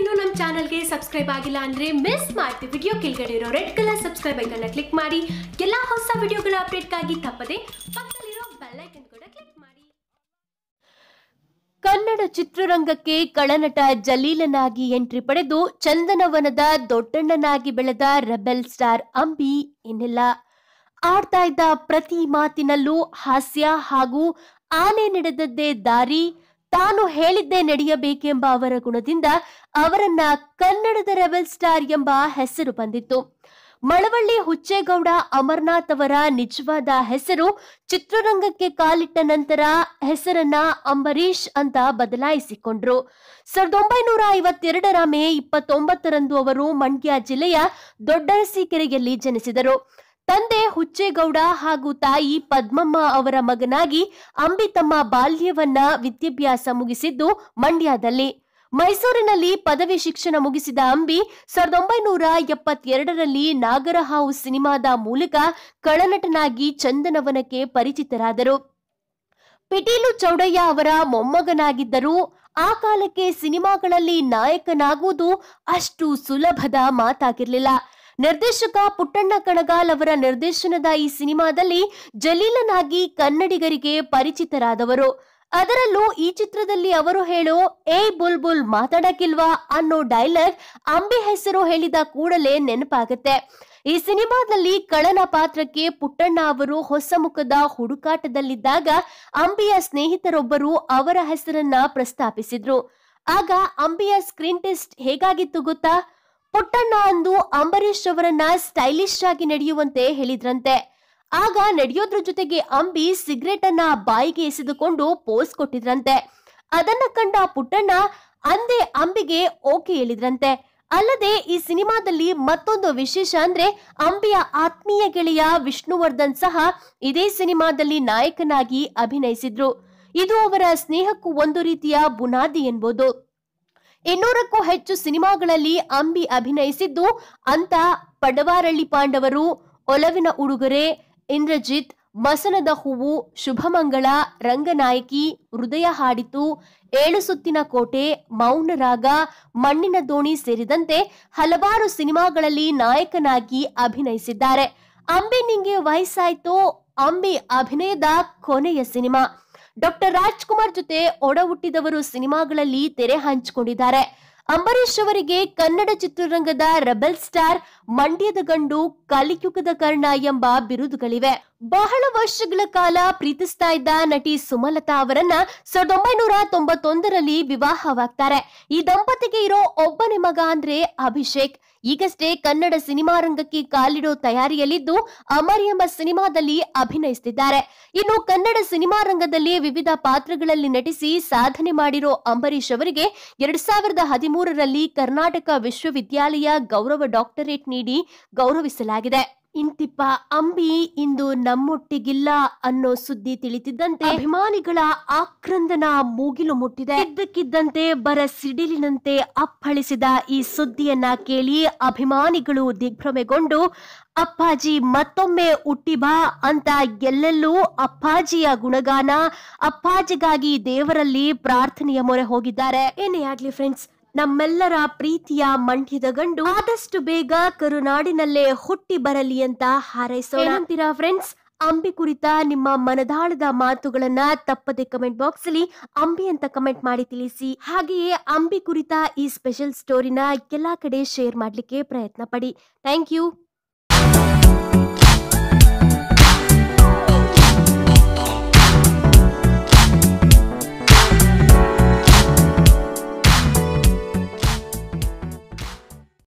ನೀವಿನ್ನೂ ನಮ್ಮ ಚಾನಲ್ಗೆ ಸಬ್ಸ್ಕ್ರೈಬ್ ಆಗಿಲ್ಲ ಅಂದ್ರೆ ಮಿಸ್ ಮಾಡ್ತಿ ವಿಡಿಯೋ ಕೆಳಗಡೆ ಇರೋ ರೆಡ್ ಕಲರ್ ಸಬ್ಸ್ಕ್ರೈಬ್ ಐಕನ್ನ ಕ್ಲಿಕ್ ಮಾಡಿ. ಎಲ್ಲ ಹೊಸ ವಿಡಿಯೋಗಳ ಅಪ್ಡೇಟ್ಗಾಗಿ ತಪ್ಪದೆ ಪಕ್ಕದಲ್ಲಿರೋ ಐಕನ್ ಕೂಡ ಕ್ಲಿಕ್ ಮಾಡಿ. ಕನ್ನಡ ಚಿತ್ರರಂಗಕ್ಕೆ ಕಳನಟ ಜಲೀಲನಾಗಿ ಎಂಟ್ರಿ ಪಡೆದು ಚಂದನವನದ ದೊಡ್ಡಣ್ಣನಾಗಿ ಬೆಳೆದ ರೆಬೆಲ್ ಸ್ಟಾರ್ ಅಂಬಿ ಇನ್ನೆಲ್ಲ. ಆಡ್ತಾ ಇದ್ದ ಪ್ರತಿ ಮಾತಿನಲ್ಲೂ ಹಾಸ್ಯ ಹಾಗೂ ಆನೆ ನಡೆದದ್ದೇ ದಾರಿ. ತಾನು ಹೇಳಿದ್ದೇ ನಡೆಯಬೇಕೆಂಬ ಅವರ ಗುಣದಿಂದ ಅವರನ್ನ ಕನ್ನಡದ ರೆಬೆಲ್ ಸ್ಟಾರ್ ಎಂಬ ಹೆಸರು ಬಂದಿತ್ತು. ಮಳವಳ್ಳಿ ಹುಚ್ಚೇಗೌಡ ಅಮರನಾಥ್ ಅವರ ನಿಜವಾದ ಹೆಸರು ಚಿತ್ರರಂಗಕ್ಕೆ ಕಾಲಿಟ್ಟ ನಂತರ ಹೆಸರನ್ನ ಅಂಬರೀಷ್ ಅಂತ ಬದಲಾಯಿಸಿಕೊಂಡ್ರು. ಸಾವಿರದ ಒಂಬೈನೂರ ಐವತ್ತೆರಡರ ಮೇ ಇಪ್ಪತ್ತೊಂಬತ್ತರಂದು ಅವರು ಮಂಡ್ಯ ಜಿಲ್ಲೆಯ ದೊಡ್ಡರಸೀಕೆರೆಯಲ್ಲಿ ಜನಿಸಿದರು. ತಂದೆ ಹುಚ್ಚೇಗೌಡ ಹಾಗೂ ತಾಯಿ ಪದ್ಮಮ್ಮ ಅವರ ಮಗನಾಗಿ ಅಂಬಿ ತಮ್ಮ ಬಾಲ್ಯವನ್ನ ವಿದ್ಯಾಭ್ಯಾಸ ಮುಗಿಸಿದ್ದು ಮಂಡ್ಯದಲ್ಲಿ. ಮೈಸೂರಿನಲ್ಲಿ ಪದವಿ ಶಿಕ್ಷಣ ಮುಗಿಸಿದ ಅಂಬಿ, ಸಾವಿರದ ಒಂಬೈನೂರ ಎಪ್ಪತ್ತೆರಡರಲ್ಲಿ ನಾಗರಹಾವು ಸಿನಿಮಾದ ಮೂಲಕ ಕಳನಟನಾಗಿ ಚಂದನವನಕ್ಕೆ ಪರಿಚಿತರಾದರು. ಪಿಟೀಲು ಚೌಡಯ್ಯ ಅವರ ಮೊಮ್ಮಗನಾಗಿದ್ದರು ಆ ಕಾಲಕ್ಕೆ ಸಿನಿಮಾಗಳಲ್ಲಿ ನಾಯಕನಾಗುವುದು ಅಷ್ಟು ಸುಲಭದ ಮಾತಾಗಿರ್ಲಿಲ್ಲ. ನಿರ್ದೇಶಕ ಪುಟ್ಟಣ್ಣ ಕಣಗಾಲ್ ಅವರ ನಿರ್ದೇಶನದ ಈ ಸಿನಿಮಾದಲ್ಲಿ ಜಲೀಲನಾಗಿ ಕನ್ನಡಿಗರಿಗೆ ಪರಿಚಿತರಾದವರು. ಅದರಲ್ಲೂ ಈ ಚಿತ್ರದಲ್ಲಿ ಅವರು ಹೇಳೋ, ಏ ಬುಲ್ ಬುಲ್ ಮಾತಾಡಕ್ಕಿಲ್ವಾ ಅನ್ನೋ ಡೈಲಾಗ್ ಅಂಬಿ ಹೆಸರು ಹೇಳಿದ ಕೂಡಲೇ ನೆನಪಾಗುತ್ತೆ. ಈ ಸಿನಿಮಾದಲ್ಲಿ ಕಳನ ಪಾತ್ರಕ್ಕೆ ಪುಟ್ಟಣ್ಣ ಅವರು ಹೊಸ ಮುಖದ ಹುಡುಕಾಟದಲ್ಲಿದ್ದಾಗ ಅಂಬಿಯ ಸ್ನೇಹಿತರೊಬ್ಬರು ಅವರ ಹೆಸರನ್ನ ಪ್ರಸ್ತಾಪಿಸಿದ್ರು. ಆಗ ಅಂಬಿಯ ಸ್ಕ್ರೀನ್ ಟೆಸ್ಟ್ ಹೇಗಾಗಿತ್ತು ಗೊತ್ತಾ? ಪುಟ್ಟಣ್ಣ ಅಂದು ಅಂಬರೀಶ್ ಅವರನ್ನ ಸ್ಟೈಲಿಶ್ ಆಗಿ ನಡೆಯುವಂತೆ ಹೇಳಿದ್ರಂತೆ. ಆಗ ನಡೆಯೋದ್ರ ಜೊತೆಗೆ ಅಂಬಿ ಸಿಗರೇಟ್ ಅನ್ನ ಬಾಯಿಗೆ ಎಸೆದುಕೊಂಡು ಪೋಸ್ ಕೊಟ್ಟಿದ್ರಂತೆ. ಅದನ್ನ ಕಂಡ ಪುಟ್ಟಣ್ಣ ಅಂದೇ ಅಂಬಿಗೆ ಓಕೆ ಹೇಳಿದ್ರಂತೆ. ಅಲ್ಲದೆ ಈ ಸಿನಿಮಾದಲ್ಲಿ ಮತ್ತೊಂದು ವಿಶೇಷ ಅಂದ್ರೆ ಅಂಬಿಯ ಆತ್ಮೀಯ ಗೆಳೆಯ ವಿಷ್ಣುವರ್ಧನ್ ಸಹ ಇದೇ ಸಿನಿಮಾದಲ್ಲಿ ನಾಯಕನಾಗಿ ಅಭಿನಯಿಸಿದ್ರು. ಇದು ಅವರ ಸ್ನೇಹಕ್ಕೂ ಒಂದು ರೀತಿಯ ಬುನಾದಿ ಎನ್ಬೋದು ಇನ್ನೂರಕ್ಕೂ ಹೆಚ್ಚು ಸಿನಿಮಾಗಳಲ್ಲಿ ಅಂಬಿ ಅಭಿನಯಿಸಿದ್ದು ಅಂತ ಪಡವಾರಳ್ಳಿ ಪಾಂಡವರು, ಒಲವಿನ ಉಡುಗೊರೆ, ಇಂದ್ರಜಿತ್, ಮಸನದ ಹೂವು, ಶುಭಮಂಗಳ, ರಂಗನಾಯಕಿ, ಹೃದಯ ಹಾಡಿತು, ಏಳು ಸುತ್ತಿನ ಕೋಟೆ ಮೌನರಾಗ ಮಣ್ಣಿನ ದೋಣಿ ಸೇರಿದಂತೆ ಹಲವಾರು ಸಿನಿಮಾಗಳಲ್ಲಿ ನಾಯಕನಾಗಿ ಅಭಿನಯಿಸಿದ್ದಾರೆ. ಅಂಬಿ ನಿಂಗೆ ವಯಸ್ಸಾಯ್ತು, ಅಂಬಿ ಅಭಿನಯದ ಕೊನೆಯ ಸಿನಿಮಾ. ಡಾಕ್ಟರ್ ರಾಜ್ಕುಮಾರ್ ಜೊತೆ ಒಡ ಹುಟ್ಟಿದವರು ಸಿನಿಮಾಗಳಲ್ಲಿ ತೆರೆ ಹಂಚಿಕೊಂಡಿದ್ದಾರೆ. ಅಂಬರೀಶ್ ಅವರಿಗೆ ಕನ್ನಡ ಚಿತ್ರರಂಗದ ರೆಬೆಲ್ ಸ್ಟಾರ್ ಮಂಡ್ಯದ ಗಂಡು ಕಲಿಯುಗದ ಕರ್ಣ ಎಂಬ ಬಿರುದುಗಳಿವೆ. ಬಹಳ ವರ್ಷಗಳ ಕಾಲ ಪ್ರೀತಿಸ್ತಾ ಇದ್ದ ನಟಿ ಸುಮಲತಾ ಅವರನ್ನ ಸಾವಿರದ ಒಂಬೈನೂರ ತೊಂಬತ್ತೊಂದರಲ್ಲಿ ವಿವಾಹವಾಗ್ತಾರೆ. ಈ ದಂಪತಿಗೆ ಇರೋ ಒಬ್ಬನೇ ಮಗ ಅಂದ್ರೆ ಅಭಿಷೇಕ್. ಈಗಷ್ಟೇ ಕನ್ನಡ ಸಿನಿಮಾ ರಂಗಕ್ಕೆ ಕಾಲಿಡೋ ತಯಾರಿಯಲ್ಲಿದ್ದು ಅಮರ್ ಎಂಬ ಸಿನಿಮಾದಲ್ಲಿ ಅಭಿನಯಿಸುತ್ತಿದ್ದಾರೆ ಇನ್ನು ಕನ್ನಡ ಸಿನಿಮಾ ರಂಗದಲ್ಲಿ ವಿವಿಧ ಪಾತ್ರಗಳಲ್ಲಿ ನಟಿಸಿ ಸಾಧನೆ ಮಾಡಿರೋ ಅಂಬರೀಷ್ ಅವರಿಗೆ ಎರಡ್ ಸಾವಿರದ ಹದಿಮೂರರಲ್ಲಿ ಕರ್ನಾಟಕ ವಿಶ್ವವಿದ್ಯಾಲಯ ಗೌರವ ಡಾಕ್ಟರೇಟ್ ನೀಡಿ ಗೌರವಿಸಲಾಗಿದೆ. ಇಂತಿಪ್ಪ ಅಂಬಿ ಇಂದು ನಮ್ಮೊಟ್ಟಿಗಿಲ್ಲ ಅನ್ನೋ ಸುದ್ದಿ ತಿಳಿತಿದ್ದಂತೆ ಅಭಿಮಾನಿಗಳ ಆಕ್ರಂದನ ಮೂಗಿಲು ಮುಟ್ಟಿದೆ. ಇದ್ದಕ್ಕಿದ್ದಂತೆ ಬರ ಸಿಡಿಲಿನಂತೆ ಅಪ್ಪಳಿಸಿದ ಈ ಸುದ್ದಿಯನ್ನ ಕೇಳಿ ಅಭಿಮಾನಿಗಳು ದಿಗ್ಭ್ರಮೆಗೊಂಡು, ಅಪ್ಪಾಜಿ ಮತ್ತೊಮ್ಮೆ ಹುಟ್ಟಿ ಬಾ ಅಂತ ಎಲ್ಲೆಲ್ಲೂ ಅಪ್ಪಾಜಿಯ ಗುಣಗಾನ, ಅಪ್ಪಾಜಿಗಾಗಿ ದೇವರಲ್ಲಿ ಪ್ರಾರ್ಥನೆಯ ಮೊರೆ ಹೋಗಿದ್ದಾರೆ. ಏನೇ ಆಗ್ಲಿ ಫ್ರೆಂಡ್ಸ್ ನಮ್ಮೆಲ್ಲರ ಪ್ರೀತಿಯ ಮಂಡ್ಯದ ಗಂಡು ಆದಷ್ಟು ಬೇಗ ಕರುನಾಡಿನಲ್ಲೇ ಹುಟ್ಟಿ ಬರಲಿ ಅಂತ ಹಾರೈಸೋಣ. ಏನಂತೀರಾ ಫ್ರೆಂಡ್ಸ್ ಅಂಬಿ ಕುರಿತ ನಿಮ್ಮ ಮನದಾಳದ ಮಾತುಗಳನ್ನ ತಪ್ಪದೆ ಕಮೆಂಟ್ ಬಾಕ್ಸ್ ಅಲ್ಲಿ ಅಂಬಿ ಅಂತ ಕಮೆಂಟ್ ಮಾಡಿ ತಿಳಿಸಿ. ಹಾಗೆಯೇ ಅಂಬಿ ಕುರಿತ ಈ ಸ್ಪೆಷಲ್ ಸ್ಟೋರಿನ ಎಲ್ಲಾ ಕಡೆ ಶೇರ್ ಮಾಡ್ಲಿಕ್ಕೆ ಪ್ರಯತ್ನ ಪಡಿ. Thank you